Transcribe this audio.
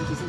which is